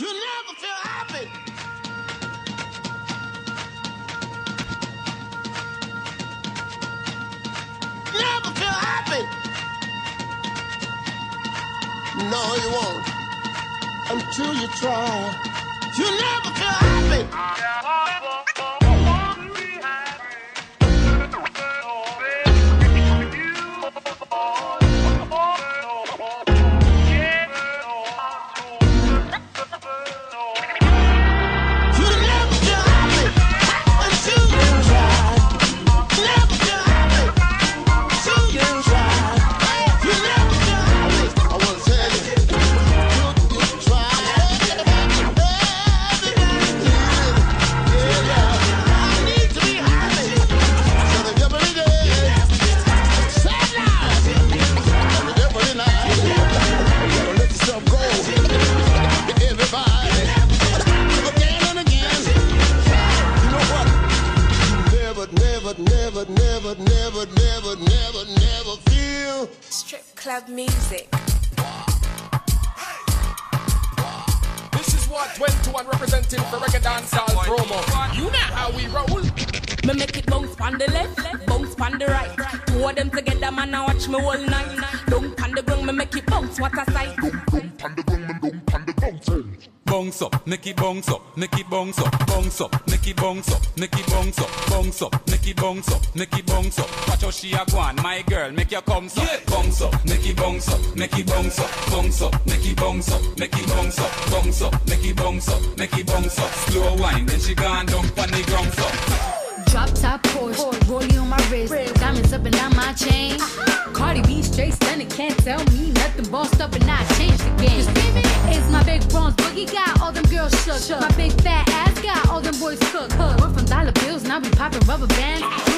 You never feel happy. Never feel happy. No, you won't. Until you try. You'll never feel happy. Never, never, never, never, never, never, never, never feel. Strip club music. This is what 21 representing for reggae dancehall promo. You know how we roll. Me make it bounce pon the left, bounce pon the right. Two of them together, man, I watch me all night. Don't pon the ground, me make it bounce. What a sight! Bounce up, make it bounce up, make it bounce up, bounce up, make it bounce up, make it bounce up, bounce up, make it bounce up, make it bounce up. Watch how she a go on, my girl, make your come up, bounce up, make it bounce up, make it bounce up, bounce up, make it bounce up, make it bounce up, bounce up, make it bounce up, make it bounce up. Slow wine, then she gone down on the ground up. Drop top Porsche, rollie on my wrist, diamonds up and down my chain. Cardi B straight stunning, can't tell me nothing. Bossed up and shook. My big fat ass got all them boys cooked. We're from dollar bills, now we popping rubber bands.